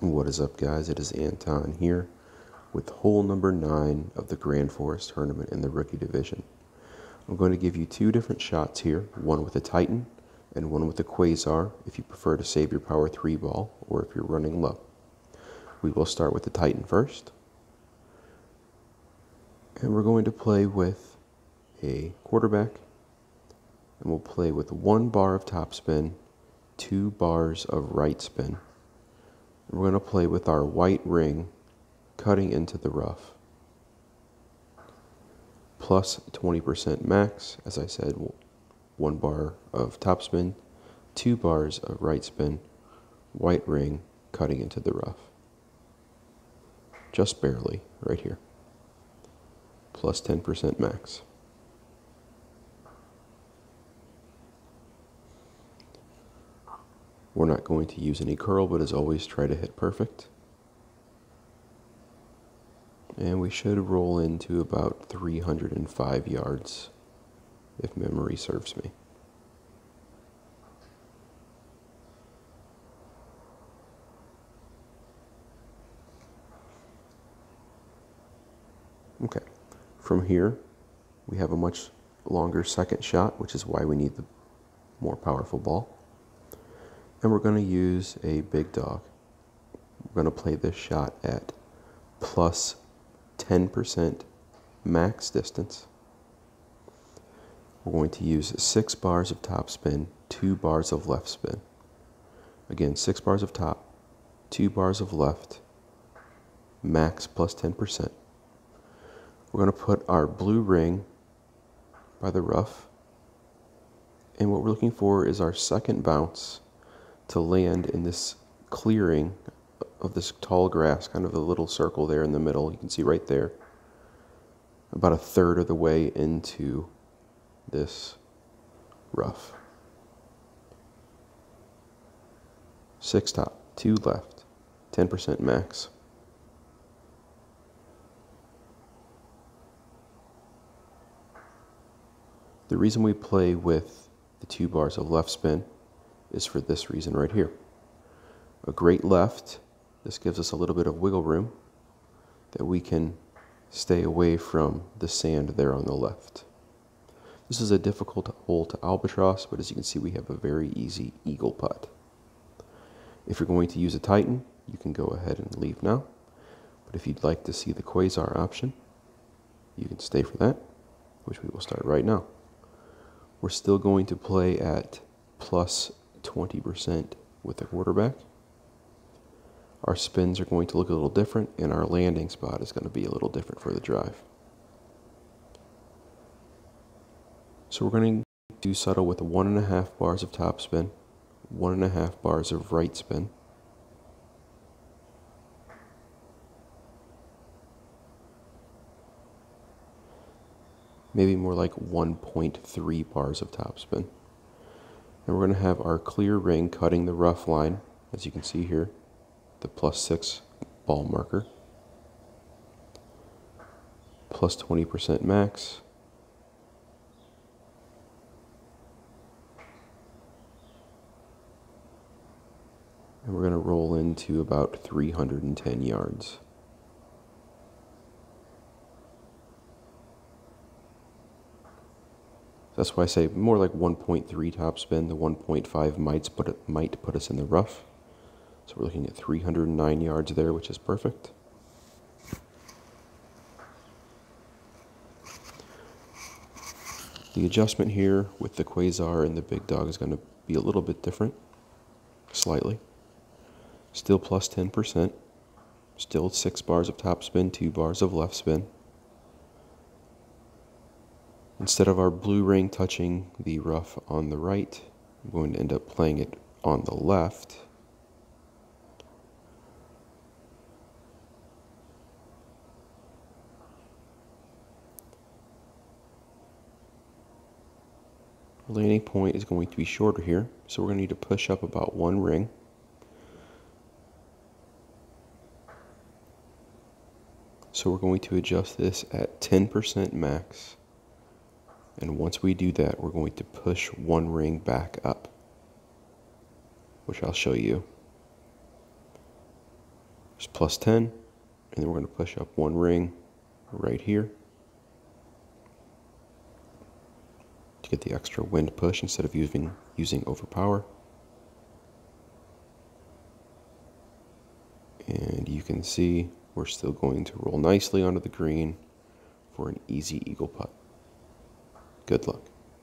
What is up, guys? It is Anton here with hole number nine of the Grand Forest tournament in the rookie division. I'm going to give you two different shots here one with a Titan and one with a Quasar if you prefer to save your power 3 ball or if you're running low. We will start with the Titan first. And we're going to play with a quarterback and we'll play with one bar of topspin, two bars of right spin. We're going to play with our white ring cutting into the rough. Plus 20% max, as I said, one bar of topspin, two bars of right spin, white ring cutting into the rough. Just barely, right here. Plus 10% max. We're not going to use any curl, but as always, try to hit perfect. And we should roll into about 305 yards, if memory serves me. Okay, from here, we have a much longer second shot, which is why we need the more powerful ball and we're going to use a big dog. We're going to play this shot at plus 10% max distance. We're going to use six bars of top spin, two bars of left spin. Again, six bars of top, two bars of left, max plus 10%. We're going to put our blue ring by the rough. And what we're looking for is our second bounce to land in this clearing of this tall grass, kind of a little circle there in the middle. You can see right there, about a third of the way into this rough. Six top, two left, 10% max. The reason we play with the two bars of left spin is for this reason right here. A great left, this gives us a little bit of wiggle room that we can stay away from the sand there on the left. This is a difficult hole to albatross, but as you can see, we have a very easy eagle putt. If you're going to use a Titan, you can go ahead and leave now. But if you'd like to see the Quasar option, you can stay for that, which we will start right now. We're still going to play at plus 20% with the quarterback. Our spins are going to look a little different, and our landing spot is going to be a little different for the drive. So we're going to do subtle with one and a half bars of top spin, one and a half bars of right spin. Maybe more like 1.3 bars of top spin. And we're going to have our clear ring cutting the rough line, as you can see here, the plus 6 ball marker. Plus 20% max. And we're going to roll into about 310 yards. That's why I say more like 1.3 top spin. The 1.5 might put, it, might put us in the rough. So we're looking at 309 yards there, which is perfect. The adjustment here with the Quasar and the Big Dog is going to be a little bit different, slightly. Still plus 10%. Still 6 bars of top spin, 2 bars of left spin. Instead of our blue ring touching the rough on the right, I'm going to end up playing it on the left. landing point is going to be shorter here, so we're going to need to push up about one ring. So we're going to adjust this at 10% max. And once we do that, we're going to push one ring back up, which I'll show you. There's plus 10, and then we're going to push up one ring right here to get the extra wind push instead of using, using overpower. And you can see we're still going to roll nicely onto the green for an easy eagle putt. Good luck.